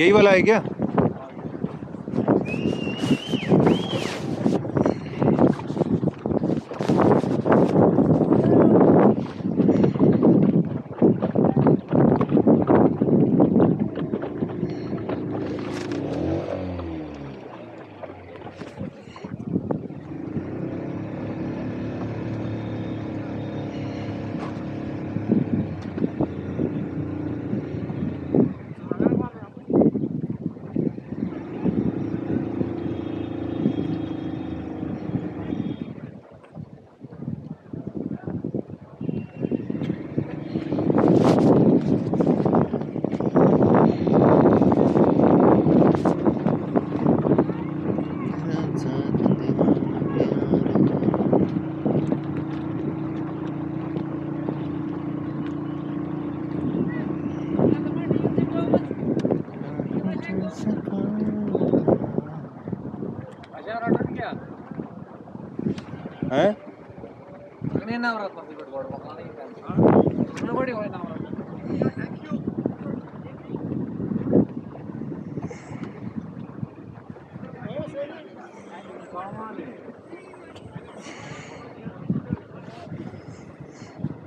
यही वाला है क्या? हैं?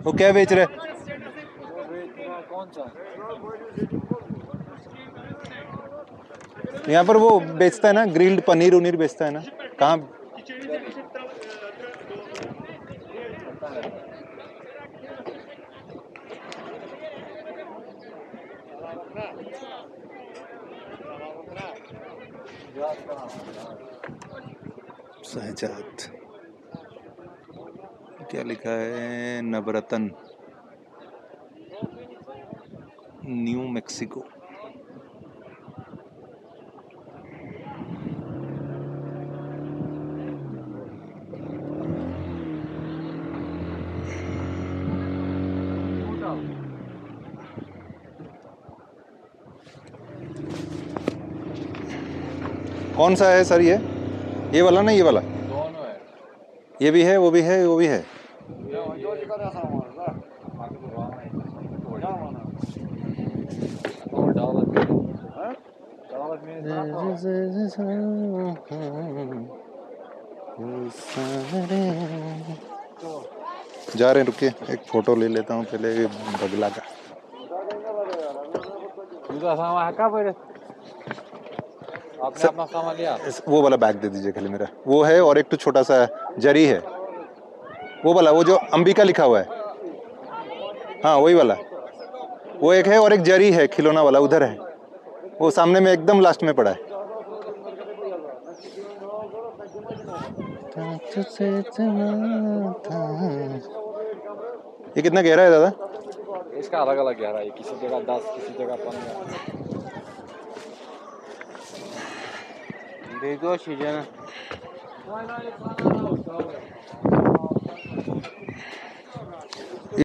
वो क्या बेच रहे यहाँ पर वो बेचता है ना ग्रिल्ड पनीर उनीर बेचता है ना? कहाँ? सहजाद। क्या लिखा है? नवरतन। New Mexico. कौन सा है सर ये? ये वाला ना, ये वाला? ये भी है, वो भी है, वो भी है। जा रहे हैं, रुकिए। एक फ़ोटो ले लेता हूँ, पहले बगला का। है आपने अपना सामान लिया? वो वाला बैग दे दीजिए खाली मेरा। वो है और एक तो छोटा सा जरी है। वो वाला वो जो अंबिका लिखा हुआ है। हाँ वही वाला। वो एक है और एक जरी है खिलौना वाला उधर है। वो सामने में एकदम लास्ट में पड़ा है। ये कितना गहरा है दादा? इसका अलग अलग गहराई किसी जगह दस किसी जगह पंद्रह। Big ošiģena. Vai, vai, vai, vai, vai, vai.